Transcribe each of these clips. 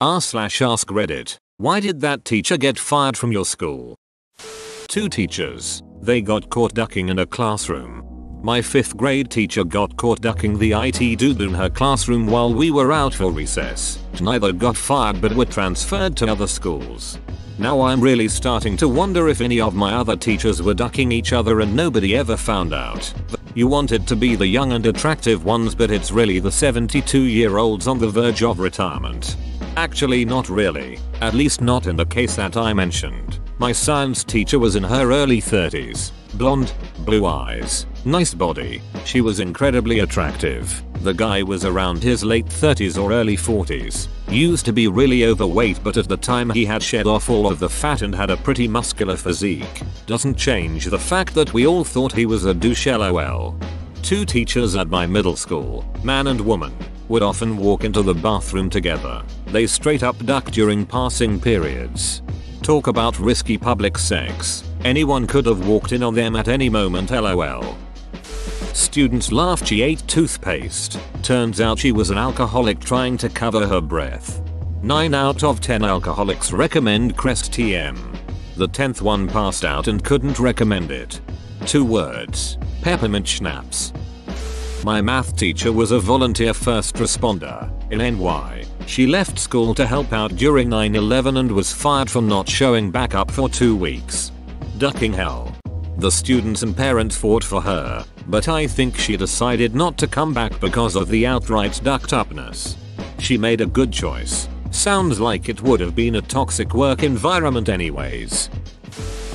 r slash ask reddit. Why did that teacher get fired from your school? Two teachers. They got caught ducking in a classroom. My 5th grade teacher got caught ducking the IT dude in her classroom while we were out for recess. Neither got fired but were transferred to other schools. Now I'm really starting to wonder if any of my other teachers were ducking each other and nobody ever found out. You want it to be the young and attractive ones but it's really the 72 year olds on the verge of retirement. Actually not really, at least not in the case that I mentioned. My science teacher was in her early 30s. Blonde, blue eyes, nice body. She was incredibly attractive. The guy was around his late 30s or early 40s. Used to be really overweight but at the time he had shed off all of the fat and had a pretty muscular physique. Doesn't change the fact that we all thought he was a douche lol. Two teachers at my middle school, man and woman, would often walk into the bathroom together. They straight up duck during passing periods. Talk about risky public sex. Anyone could have walked in on them at any moment lol. Students laughed she ate toothpaste. Turns out she was an alcoholic trying to cover her breath. 9 out of 10 alcoholics recommend Crest TM. The 10th one passed out and couldn't recommend it. Two words. Peppermint schnapps. My math teacher was a volunteer first responder in NY. She left school to help out during 9-11 and was fired for not showing back up for two weeks. Ducking hell. The students and parents fought for her, but I think she decided not to come back because of the outright ducked upness. She made a good choice. Sounds like it would have been a toxic work environment anyways.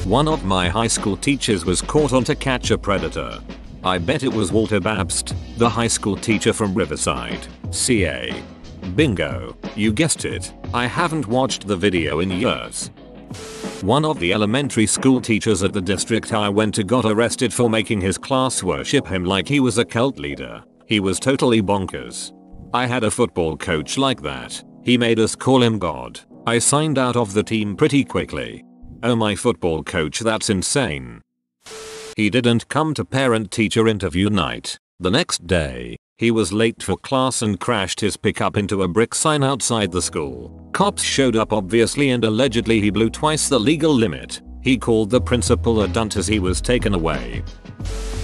One of my high school teachers was caught on to catch a predator. I bet it was Walter Babst, the high school teacher from Riverside, CA. Bingo, you guessed it, I haven't watched the video in years. One of the elementary school teachers at the district I went to got arrested for making his class worship him like he was a cult leader. He was totally bonkers. I had a football coach like that. He made us call him God. I signed out of the team pretty quickly. Oh my football coach that's insane. He didn't come to parent teacher interview night. The next day, he was late for class and crashed his pickup into a brick sign outside the school. Cops showed up obviously and allegedly he blew twice the legal limit. He called the principal a dunt as he was taken away.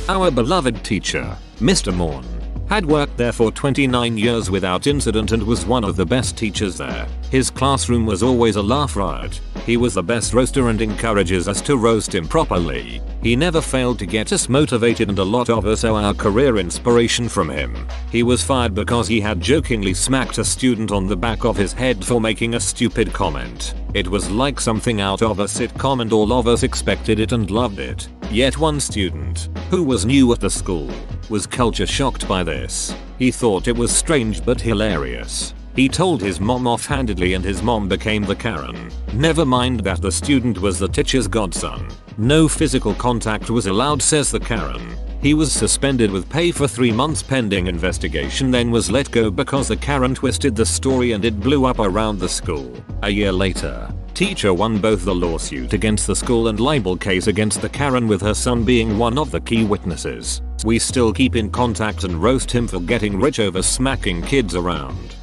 Our beloved teacher, Mr. Morn, had worked there for 29 years without incident and was one of the best teachers there. His classroom was always a laugh riot. He was the best roaster and encourages us to roast him properly. He never failed to get us motivated and a lot of us owe our career inspiration from him. He was fired because he had jokingly smacked a student on the back of his head for making a stupid comment. It was like something out of a sitcom and all of us expected it and loved it. Yet one student, who was new at the school, was culture shocked by this. He thought it was strange but hilarious. He told his mom offhandedly and his mom became the Karen. Never mind that the student was the teacher's godson. No physical contact was allowed says the Karen. He was suspended with pay for 3 months pending investigation then was let go because the Karen twisted the story and it blew up around the school. A year later, teacher won both the lawsuit against the school and libel case against the Karen with her son being one of the key witnesses. We still keep in contact and roast him for getting rich over smacking kids around.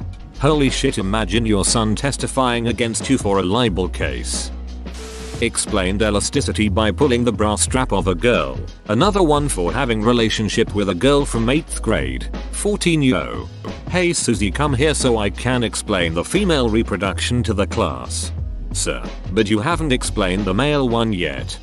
Holy shit imagine your son testifying against you for a libel case. Explained elasticity by pulling the bra strap of a girl. Another one for having relationship with a girl from 8th grade. 14 yo. Hey Susie come here so I can explain the female reproduction to the class. Sir, but you haven't explained the male one yet.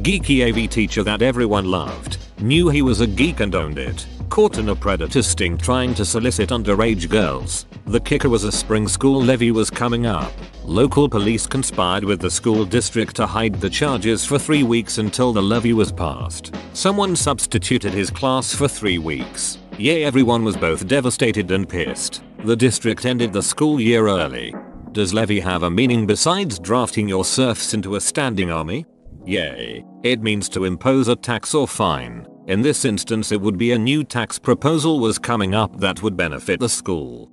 Geeky AV teacher that everyone loved. Knew he was a geek and owned it caught in a predator sting trying to solicit underage girls. The kicker was a spring school levy was coming up. Local police conspired with the school district to hide the charges for three weeks until the levy was passed. Someone substituted his class for three weeks. Yay everyone was both devastated and pissed. The district ended the school year early. Does levy have a meaning besides drafting your serfs into a standing army? Yay. It means to impose a tax or fine. In this instance it would be a new tax proposal was coming up that would benefit the school.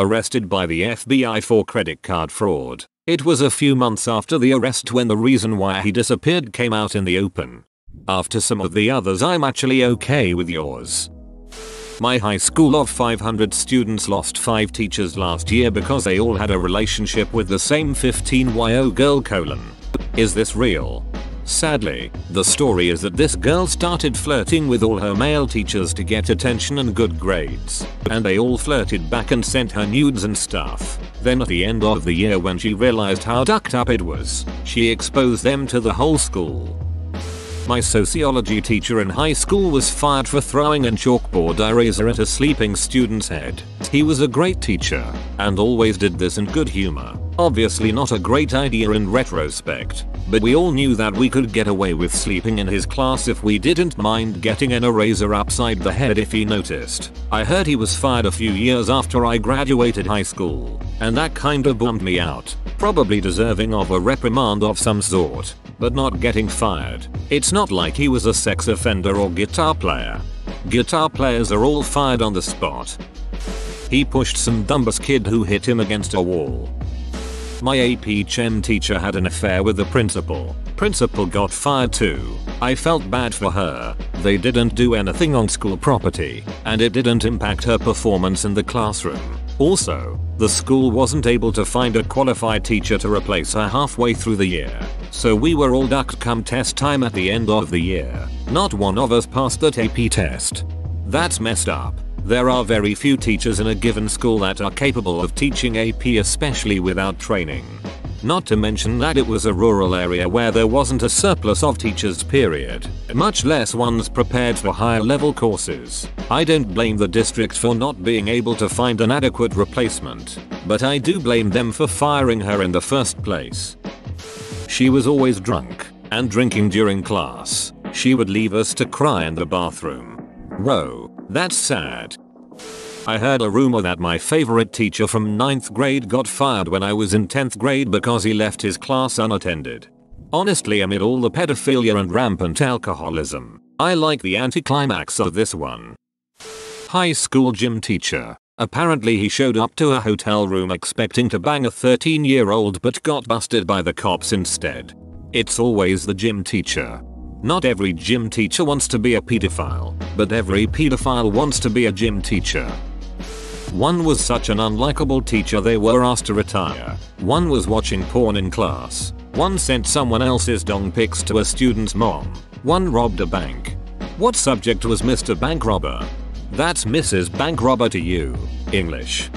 Arrested by the FBI for credit card fraud. It was a few months after the arrest when the reason why he disappeared came out in the open. After some of the others I'm actually okay with yours. My high school of 500 students lost 5 teachers last year because they all had a relationship with the same 15yo girl colon. Is this real? Sadly, the story is that this girl started flirting with all her male teachers to get attention and good grades, and they all flirted back and sent her nudes and stuff. Then at the end of the year when she realized how ducked up it was, she exposed them to the whole school. My sociology teacher in high school was fired for throwing a chalkboard eraser at a sleeping student's head. He was a great teacher and always did this in good humor. Obviously not a great idea in retrospect, but we all knew that we could get away with sleeping in his class if we didn't mind getting an eraser upside the head if he noticed. I heard he was fired a few years after I graduated high school, and that kinda bummed me out. Probably deserving of a reprimand of some sort but not getting fired. It's not like he was a sex offender or guitar player. Guitar players are all fired on the spot. He pushed some dumbass kid who hit him against a wall. My AP Chem teacher had an affair with the principal. Principal got fired too. I felt bad for her. They didn't do anything on school property, and it didn't impact her performance in the classroom. Also, the school wasn't able to find a qualified teacher to replace her halfway through the year, so we were all ducked come test time at the end of the year. Not one of us passed that AP test. That's messed up. There are very few teachers in a given school that are capable of teaching AP especially without training. Not to mention that it was a rural area where there wasn't a surplus of teachers period, much less ones prepared for higher level courses. I don't blame the district for not being able to find an adequate replacement, but I do blame them for firing her in the first place. She was always drunk and drinking during class. She would leave us to cry in the bathroom. Whoa, that's sad. I heard a rumor that my favorite teacher from 9th grade got fired when I was in 10th grade because he left his class unattended. Honestly amid all the pedophilia and rampant alcoholism, I like the anticlimax of this one. High school gym teacher. Apparently he showed up to a hotel room expecting to bang a 13 year old but got busted by the cops instead. It's always the gym teacher. Not every gym teacher wants to be a pedophile, but every pedophile wants to be a gym teacher. One was such an unlikable teacher they were asked to retire. One was watching porn in class. One sent someone else's dong pics to a student's mom. One robbed a bank. What subject was Mr. Bank Robber? That's Mrs. Bank Robber to you. English.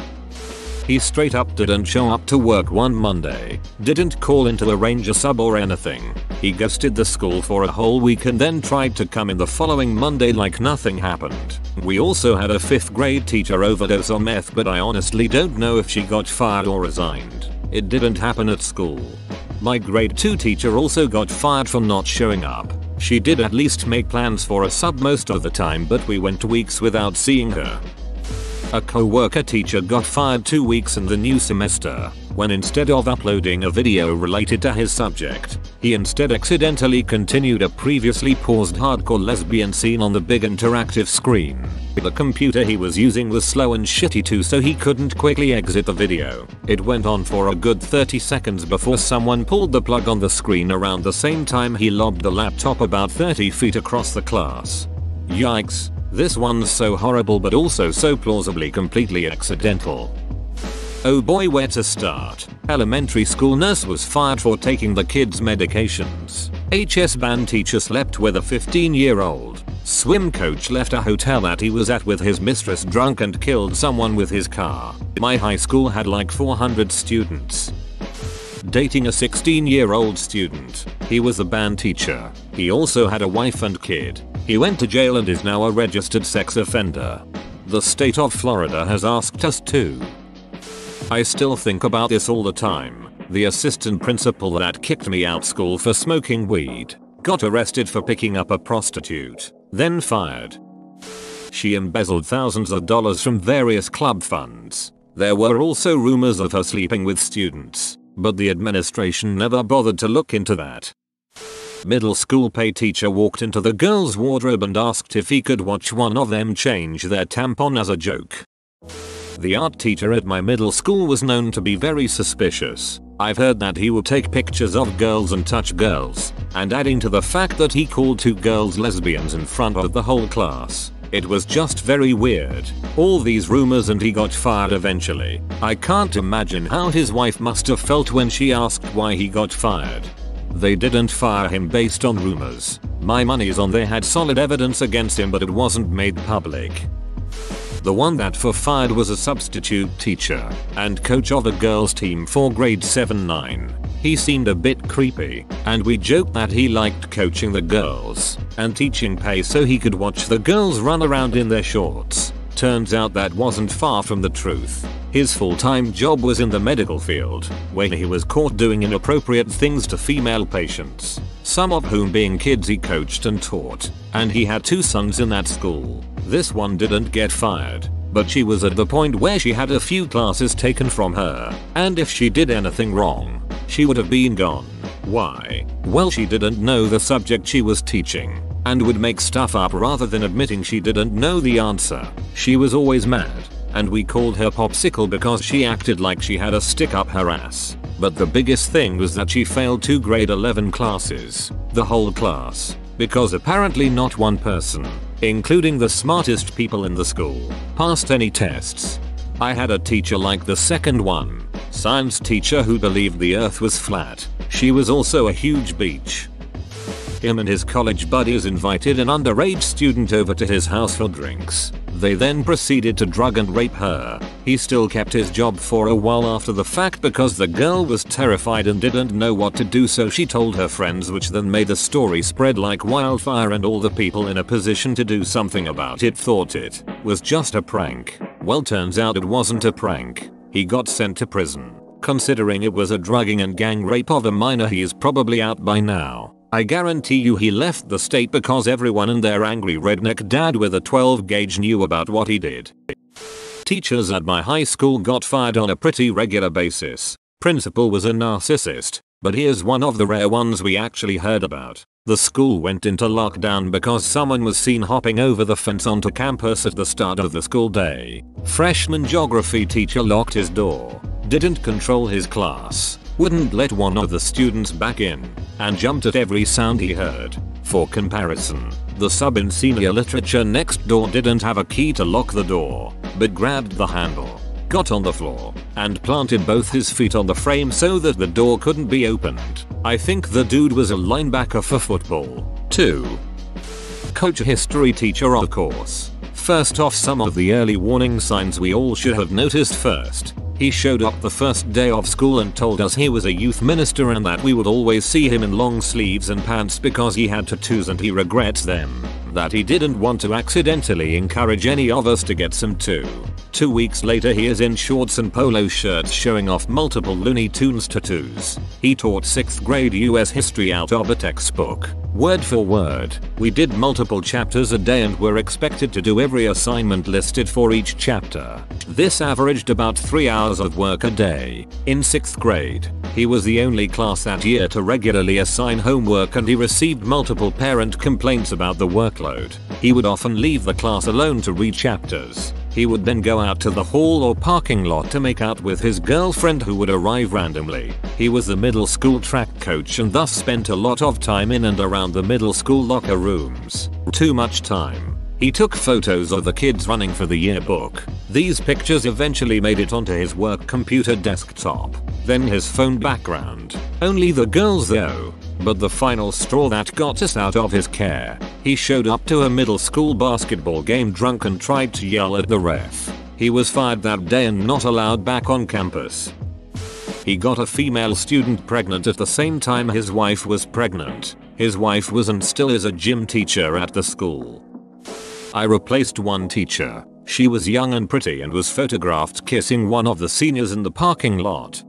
He straight up didn't show up to work one Monday, didn't call in to arrange a sub or anything. He ghosted the school for a whole week and then tried to come in the following Monday like nothing happened. We also had a 5th grade teacher overdose on meth but I honestly don't know if she got fired or resigned. It didn't happen at school. My grade 2 teacher also got fired for not showing up. She did at least make plans for a sub most of the time but we went weeks without seeing her. A co-worker teacher got fired two weeks in the new semester when instead of uploading a video related to his subject, he instead accidentally continued a previously paused hardcore lesbian scene on the big interactive screen. The computer he was using was slow and shitty too so he couldn't quickly exit the video. It went on for a good 30 seconds before someone pulled the plug on the screen around the same time he lobbed the laptop about 30 feet across the class. Yikes. This one's so horrible but also so plausibly completely accidental. Oh boy where to start. Elementary school nurse was fired for taking the kids medications. HS band teacher slept with a 15 year old. Swim coach left a hotel that he was at with his mistress drunk and killed someone with his car. My high school had like 400 students. Dating a 16 year old student. He was a band teacher. He also had a wife and kid. He went to jail and is now a registered sex offender. The state of Florida has asked us to. I still think about this all the time. The assistant principal that kicked me out school for smoking weed got arrested for picking up a prostitute, then fired. She embezzled thousands of dollars from various club funds. There were also rumors of her sleeping with students, but the administration never bothered to look into that. Middle school pay teacher walked into the girls' wardrobe and asked if he could watch one of them change their tampon as a joke. The art teacher at my middle school was known to be very suspicious. I've heard that he would take pictures of girls and touch girls, and adding to the fact that he called two girls lesbians in front of the whole class. It was just very weird. All these rumors and he got fired eventually. I can't imagine how his wife must have felt when she asked why he got fired. They didn't fire him based on rumors. My money's on they had solid evidence against him but it wasn't made public. The one that for fired was a substitute teacher and coach of a girls team for grade 7-9. He seemed a bit creepy, and we joked that he liked coaching the girls and teaching pace so he could watch the girls run around in their shorts. Turns out that wasn't far from the truth. His full-time job was in the medical field, where he was caught doing inappropriate things to female patients, some of whom being kids he coached and taught, and he had two sons in that school. This one didn't get fired, but she was at the point where she had a few classes taken from her, and if she did anything wrong, she would have been gone. Why? Well she didn't know the subject she was teaching and would make stuff up rather than admitting she didn't know the answer. She was always mad and we called her Popsicle because she acted like she had a stick up her ass. But the biggest thing was that she failed two grade 11 classes. The whole class. Because apparently not one person, including the smartest people in the school, passed any tests. I had a teacher like the second one, science teacher who believed the earth was flat. She was also a huge beach. Him and his college buddies invited an underage student over to his house for drinks. They then proceeded to drug and rape her. He still kept his job for a while after the fact because the girl was terrified and didn't know what to do so she told her friends which then made the story spread like wildfire and all the people in a position to do something about it thought it was just a prank. Well turns out it wasn't a prank. He got sent to prison. Considering it was a drugging and gang rape of a minor he is probably out by now. I guarantee you he left the state because everyone and their angry redneck dad with a 12 gauge knew about what he did. Teachers at my high school got fired on a pretty regular basis. Principal was a narcissist, but here's one of the rare ones we actually heard about. The school went into lockdown because someone was seen hopping over the fence onto campus at the start of the school day. Freshman geography teacher locked his door, didn't control his class, wouldn't let one of the students back in, and jumped at every sound he heard. For comparison, the sub in senior literature next door didn't have a key to lock the door, but grabbed the handle, got on the floor, and planted both his feet on the frame so that the door couldn't be opened. I think the dude was a linebacker for football. 2. Coach history teacher of course. First off some of the early warning signs we all should have noticed first. He showed up the first day of school and told us he was a youth minister and that we would always see him in long sleeves and pants because he had tattoos and he regrets them. That he didn't want to accidentally encourage any of us to get some too. Two weeks later he is in shorts and polo shirts showing off multiple Looney Tunes tattoos. He taught 6th grade US history out of a textbook. Word for word, we did multiple chapters a day and were expected to do every assignment listed for each chapter. This averaged about 3 hours of work a day. In 6th grade, he was the only class that year to regularly assign homework and he received multiple parent complaints about the workload. He would often leave the class alone to read chapters. He would then go out to the hall or parking lot to make out with his girlfriend who would arrive randomly. He was the middle school track coach and thus spent a lot of time in and around the middle school locker rooms. Too much time. He took photos of the kids running for the yearbook. These pictures eventually made it onto his work computer desktop, then his phone background. Only the girls though. But the final straw that got us out of his care, he showed up to a middle school basketball game drunk and tried to yell at the ref. He was fired that day and not allowed back on campus. He got a female student pregnant at the same time his wife was pregnant. His wife was and still is a gym teacher at the school. I replaced one teacher. She was young and pretty and was photographed kissing one of the seniors in the parking lot.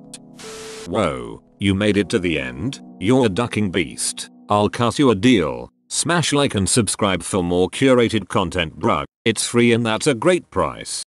Whoa, you made it to the end? You're a ducking beast. I'll cut you a deal. Smash like and subscribe for more curated content bruh. It's free and that's a great price.